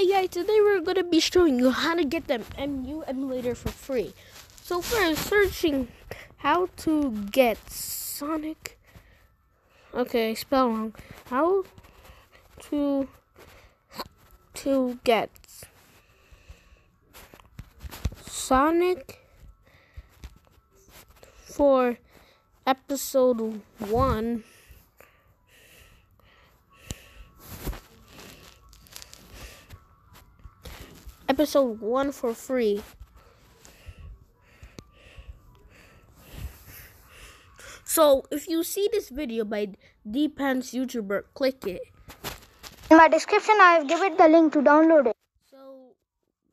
Hey guys, today we're gonna be showing you how to get the MU emulator for free. So first, searching how to get Sonic. Okay, spell wrong. How to to get Sonic 4 episode one. Episode 1 for free. So, if you see this video by Depends YouTuber, click it. In my description, I have given the link to download it. So,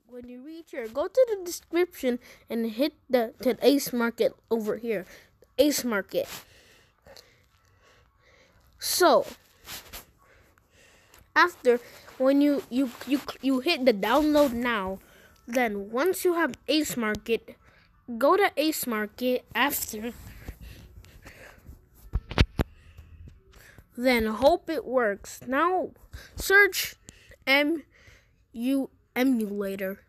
when you reach here, go to the description and hit the, the Ace Market over here. Ace Market. So, after when you you you you hit the download now then once you have ace market go to ace market after. Then hope it works. Now search m u emulator.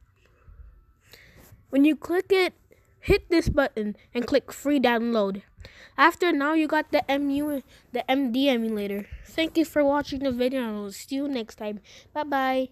When you click it hit this button and click free download after now you got the mu the md emulator. Thank you for watching the video and i'll see you next time. Bye bye